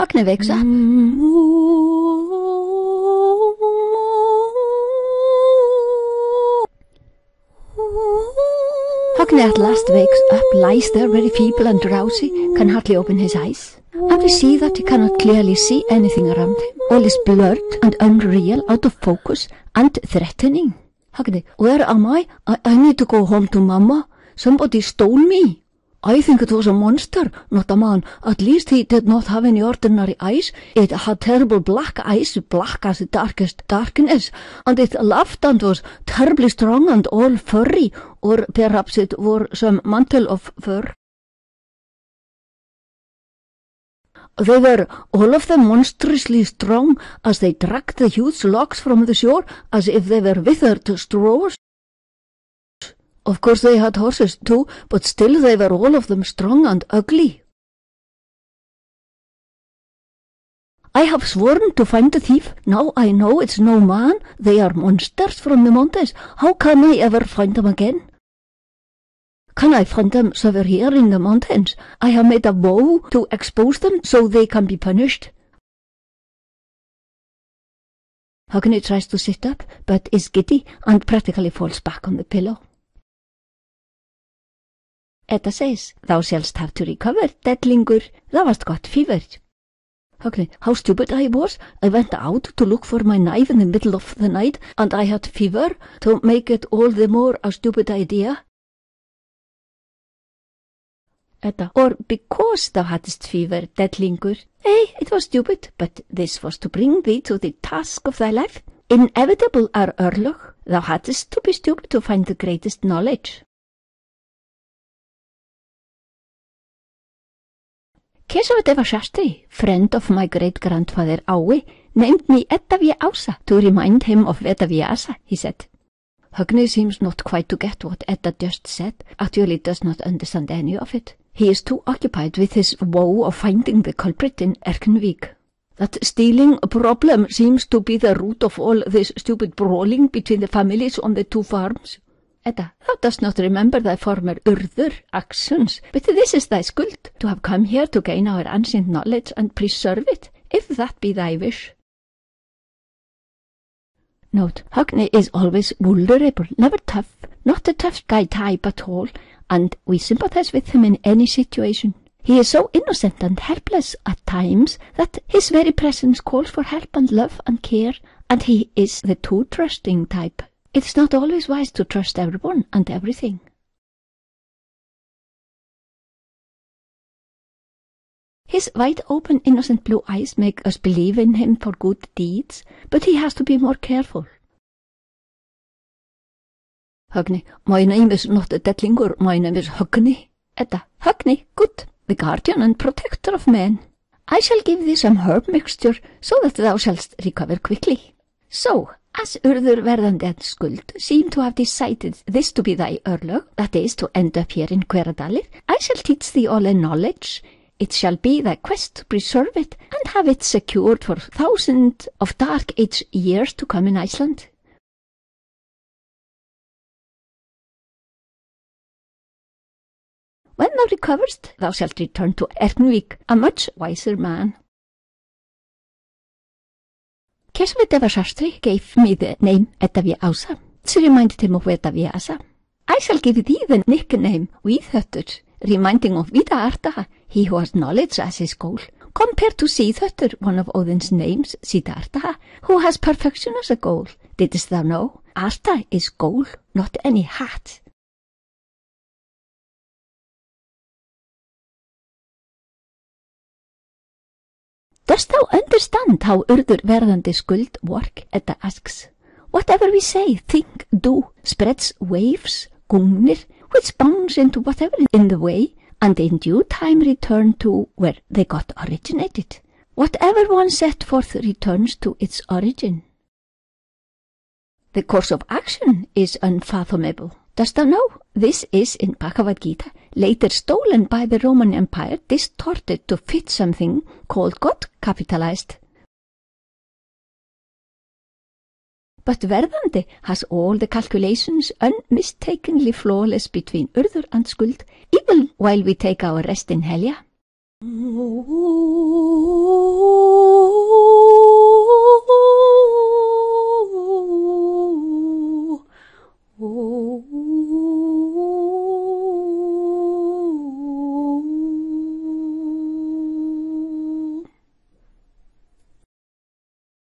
Wakes up. Högni at last wakes up, lies there very feeble and drowsy, can hardly open his eyes. And we see that he cannot clearly see anything around him. All is blurred and unreal, out of focus and threatening. Högni, where am I? I? I need to go home to Mama. Somebody stole me. I think it was a monster, not a man. At least he did not have any ordinary eyes. It had terrible black eyes, black as the darkest darkness, and it laughed and was terribly strong and all furry, or perhaps it wore some mantle of fur. They were all of them monstrously strong as they dragged the huge logs from the shore as if they were withered straws. Of course they had horses too, but still they were all of them strong and ugly. I have sworn to find the thief. Now I know it's no man. They are monsters from the mountains. How can I ever find them again? Can I find them somewhere here in the mountains? I have made a vow to expose them so they can be punished. Högni tries to sit up, but is giddy and practically falls back on the pillow. Edda says, thou shallst have to recover, deadlingur, thou hast got fever. Okay, how stupid I was. I went out to look for my knife in the middle of the night, and I had fever, to make it all the more a stupid idea. Edda, or because thou hadst fever, deadlingur. Eh, it was stupid, but this was to bring thee to the task of thy life. Inevitable are örlög. Thou hadst to be stupid to find the greatest knowledge. Kesavadeva Shastri, friend of my great-grandfather Aui, named me Edda to remind him of Veda Vyasa, he said. Högni seems not quite to get what Edda just said, actually does not understand any of it. He is too occupied with his woe of finding the culprit in Erkenvik. That stealing problem seems to be the root of all this stupid brawling between the families on the two farms. Edda, thou dost not remember thy former urður actions, but this is thy skuld, to have come here to gain our ancient knowledge and preserve it, if that be thy wish. Note, Högni is always vulnerable, never tough, not a tough guy type at all, and we sympathize with him in any situation. He is so innocent and helpless at times that his very presence calls for help and love and care, and he is the too trusting type. It's not always wise to trust everyone and everything. His wide open innocent blue eyes make us believe in him for good deeds, but he has to be more careful. Högni, my name is not Dettlingur, my name is Högni. Edda, Högni, good, the guardian and protector of men. I shall give thee some herb mixture so that thou shalt recover quickly. So, as Urður verðandi en skuld seem to have decided this to be thy örlög, that is, to end up here in Hveradalir, I shall teach thee all in knowledge. It shall be thy quest to preserve it and have it secured for thousands of dark age years to come in Iceland. When thou recoverest, thou shalt return to Erkenvik, a much wiser man. Kesavadeva Shastri gave me the name Etavyasa. She reminded him of Etavyasa. I shall give thee the nickname Víðhöttur, reminding of Vidarta, he who has knowledge as his goal, compared to Síðhöttur, one of Odin's names, Siddhartha, who has perfection as a goal. Didst thou know? Arta is goal, not any hat. Dost thou understand how verðandi skuld work? Edda asks. Whatever we say, think, do, spreads waves, gungnir, which bounce into whatever is in the way, and in due time return to where they got originated. Whatever one set forth returns to its origin. The course of action is unfathomable. Dost thou know? This is in Bhagavad Gita, later stolen by the Roman Empire, distorted to fit something called God capitalized. But Verdandi has all the calculations unmistakably flawless between Urður and Skuld, even while we take our rest in Helja.